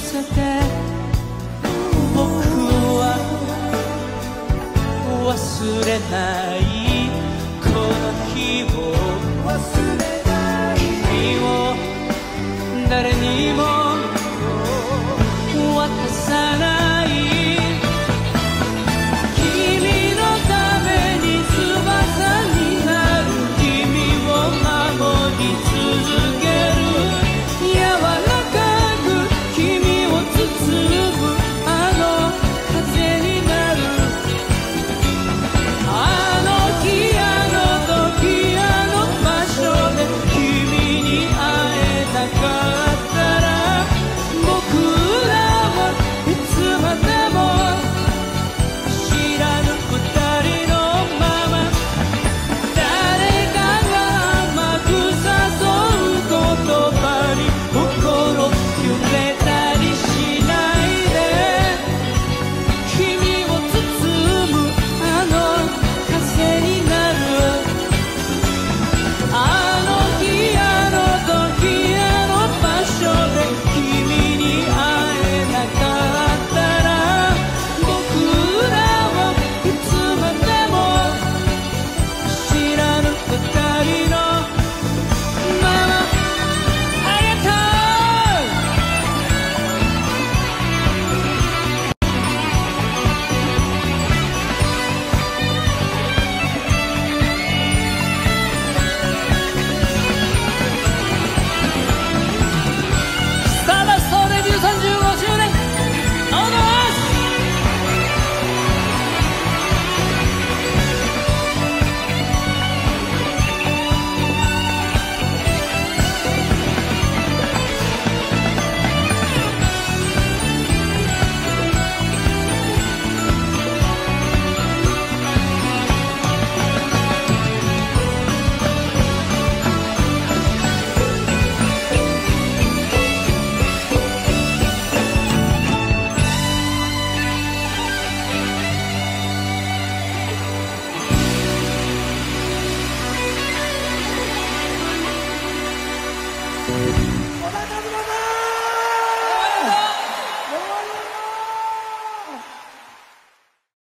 せて。僕は忘れないこの日を。れない君を。誰にも渡さない。Hola,